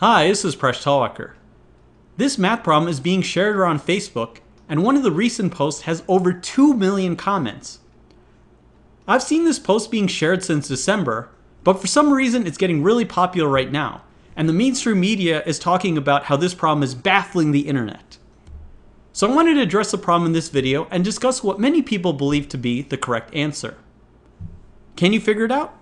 Hi, this is Presh Talwalkar. This math problem is being shared around Facebook, and one of the recent posts has over 2 million comments. I've seen this post being shared since December, but for some reason it's getting really popular right now, and the mainstream media is talking about how this problem is baffling the internet. So I wanted to address the problem in this video and discuss what many people believe to be the correct answer. Can you figure it out?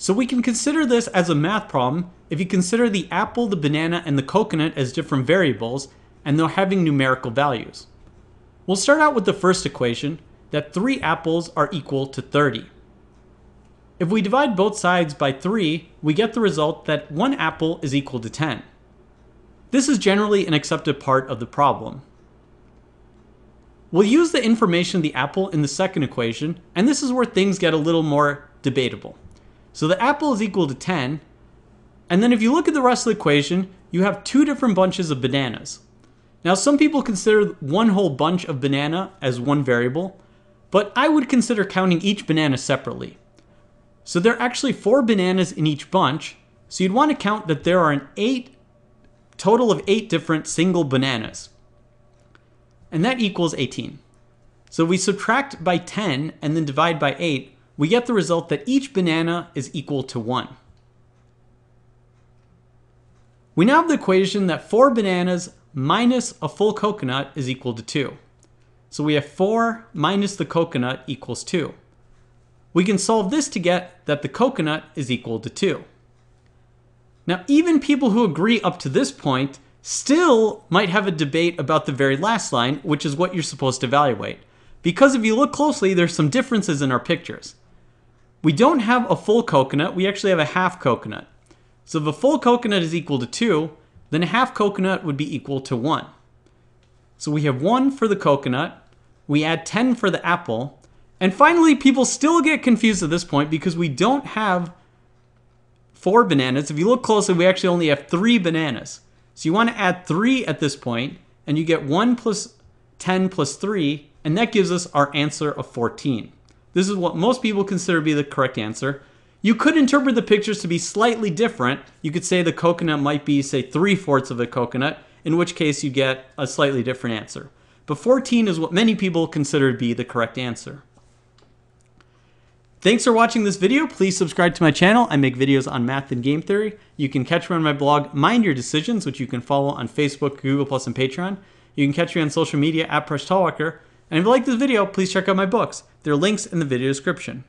So we can consider this as a math problem if you consider the apple, the banana, and the coconut as different variables, and they're having numerical values. We'll start out with the first equation, that 3 apples are equal to 30. If we divide both sides by 3, we get the result that 1 apple is equal to 10. This is generally an accepted part of the problem. We'll use the information of the apple in the second equation, and this is where things get a little more debatable. So the apple is equal to 10. And then if you look at the rest of the equation, you have two different bunches of bananas. Now some people consider one whole bunch of banana as one variable, but I would consider counting each banana separately. So there are actually four bananas in each bunch, so you'd want to count that there are an eight total of eight different single bananas. And that equals 18. So we subtract by 10 and then divide by 8, we get the result that each banana is equal to 1. We now have the equation that 4 bananas minus a full coconut is equal to 2. So we have 4 minus the coconut equals 2. We can solve this to get that the coconut is equal to 2. Now, even people who agree up to this point still might have a debate about the very last line, which is what you're supposed to evaluate. Because if you look closely, there's some differences in our pictures. We don't have a full coconut, we actually have a half coconut. So if a full coconut is equal to 2, then a half coconut would be equal to 1. So we have 1 for the coconut, we add 10 for the apple, and finally people still get confused at this point because we don't have 4 bananas. If you look closely, we actually only have 3 bananas. So you want to add 3 at this point, and you get 1 plus 10 plus 3, and that gives us our answer of 14. This is what most people consider to be the correct answer. You could interpret the pictures to be slightly different. You could say the coconut might be, say, three-fourths of a coconut, in which case you get a slightly different answer. But 14 is what many people consider to be the correct answer. Thanks for watching this video. Please subscribe to my channel. I make videos on math and game theory. You can catch me on my blog, Mind Your Decisions, which you can follow on Facebook, Google+, and Patreon. You can catch me on social media at Presh. And if you like this video, please check out my books. There are links in the video description.